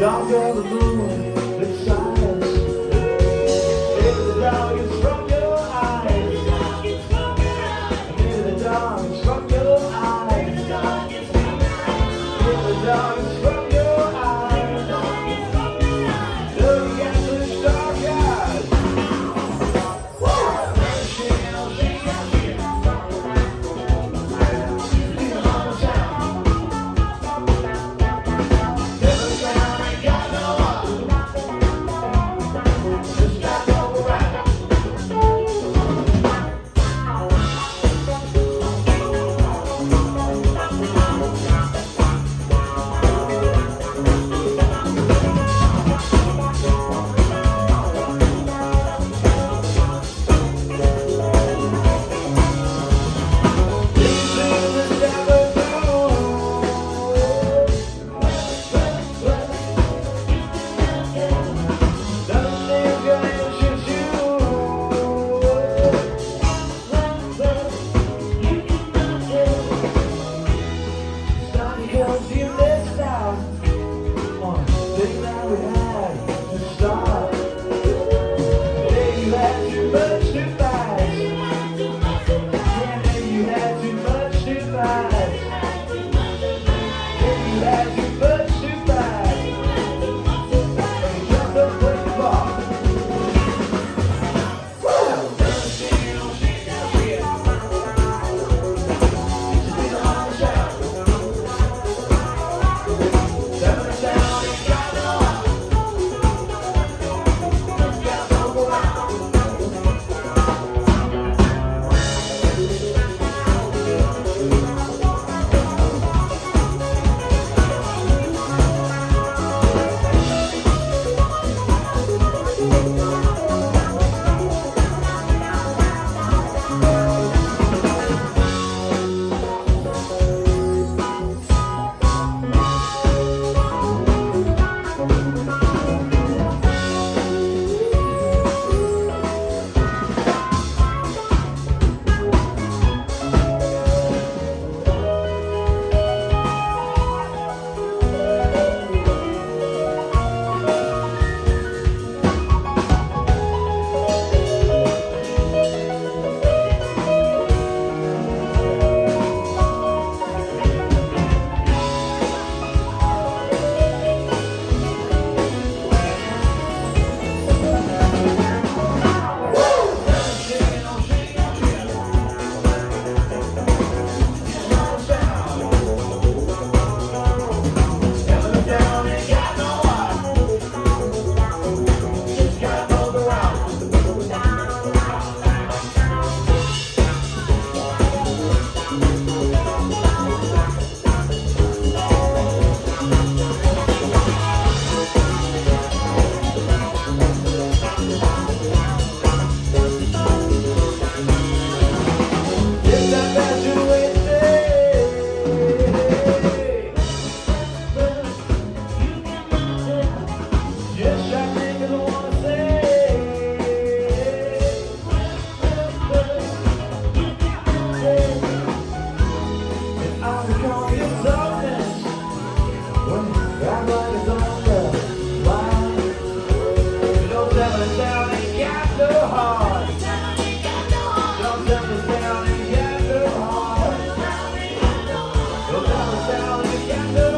dark of the moon Yeah.